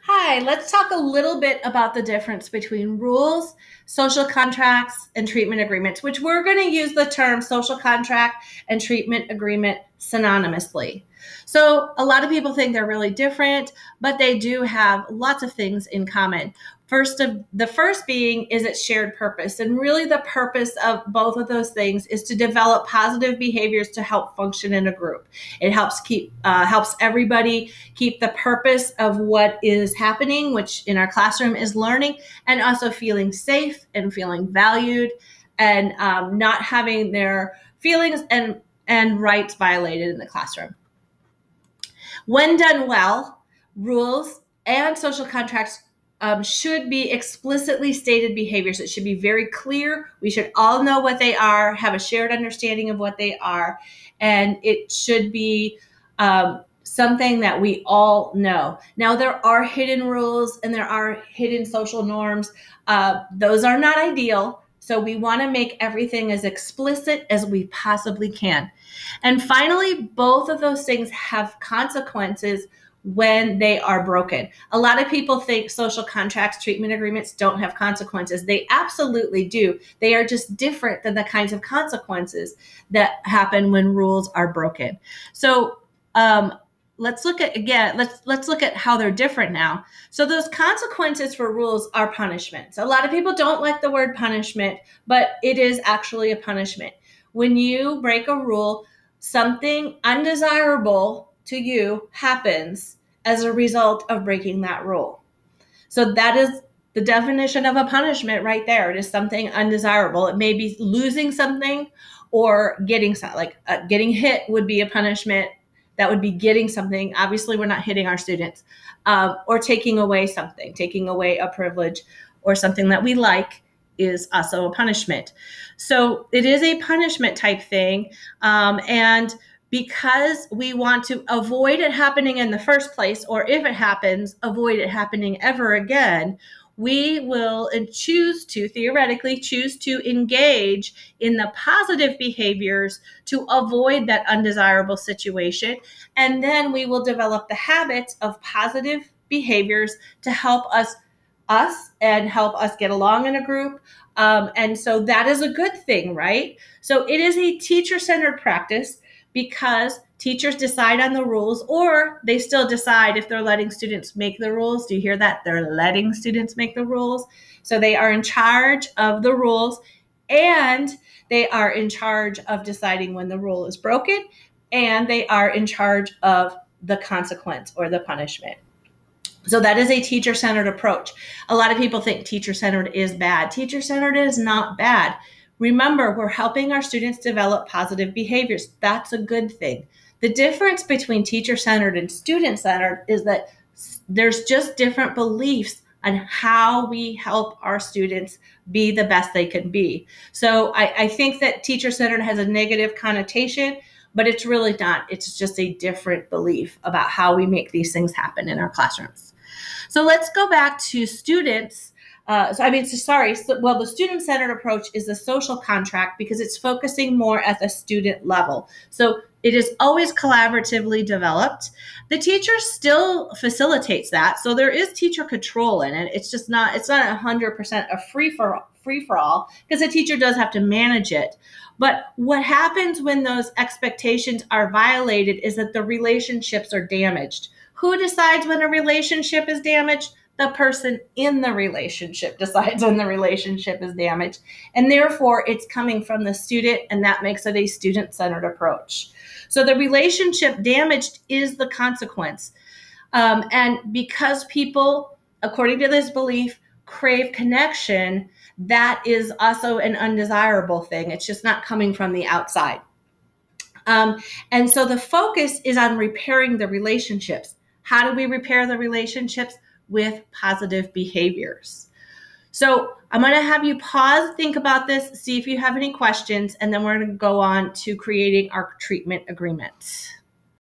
Hi, let's talk a little bit about the difference between rules, social contracts, and treatment agreements, which we're going to use the term social contract and treatment agreement synonymously. So, a lot of people think they're really different, but they do have lots of things in common. First of the first being is its shared purpose. And really the purpose of both of those things is to develop positive behaviors to help function in a group. It helps keep uh, helps everybody keep the purpose of what is happening, which in our classroom is learning, and also feeling safe and feeling valued and um, not having their feelings and and rights violated in the classroom. When done well, rules and social contracts um, should be explicitly stated behaviors. It should be very clear. We should all know what they are, have a shared understanding of what they are, and it should be um, something that we all know. Now, there are hidden rules and there are hidden social norms. Uh, those are not ideal. So, we want to make everything as explicit as we possibly can. And finally, both of those things have consequences when they are broken. A lot of people think social contracts, treatment agreements don't have consequences. They absolutely do. They are just different than the kinds of consequences that happen when rules are broken. So, um, let's look at again let's let's look at how they're different now so those consequences for rules are punishments a lot of people don't like the word punishment but it is actually a punishment when you break a rule something undesirable to you happens as a result of breaking that rule. So that is the definition of a punishment right there. It is something undesirable. It may be losing something or getting like uh, getting hit would be a punishment. That would be getting something. Obviously, we're not hitting our students, um, or taking away something, taking away a privilege or something that we like is also a punishment. So it is a punishment type thing. Um, and because we want to avoid it happening in the first place, or if it happens, avoid it happening ever again, we will choose to theoretically choose to engage in the positive behaviors to avoid that undesirable situation. And then we will develop the habits of positive behaviors to help us us and help us get along in a group. Um, and so that is a good thing, right? So it is a teacher centered practice because teachers decide on the rules or they still decide if they're letting students make the rules. Do you hear that? They're letting students make the rules. So they are in charge of the rules and they are in charge of deciding when the rule is broken and they are in charge of the consequence or the punishment. So that is a teacher centered approach. A lot of people think teacher centered is bad. Teacher centered is not bad. Remember, we're helping our students develop positive behaviors. That's a good thing. The difference between teacher centered and student centered is that there's just different beliefs on how we help our students be the best they can be. So I, I think that teacher centered has a negative connotation, but it's really not. It's just a different belief about how we make these things happen in our classrooms. So let's go back to students uh, so I mean, so sorry. So, well, the student-centered approach is the social contract because it's focusing more at the student level. So it is always collaboratively developed. The teacher still facilitates that, so there is teacher control in it. It's just not. It's not hundred percent a free for free for all because the teacher does have to manage it. But what happens when those expectations are violated is that the relationships are damaged. Who decides when a relationship is damaged? The person in the relationship decides when the relationship is damaged. And therefore, it's coming from the student, and that makes it a student centered approach. So, the relationship damaged is the consequence. Um, and because people, according to this belief, crave connection, that is also an undesirable thing. It's just not coming from the outside. Um, and so the focus is on repairing the relationships. How do we repair the relationships? With positive behaviors. So I'm going to have you pause, think about this, see if you have any questions, and then we're going to go on to creating our treatment agreements.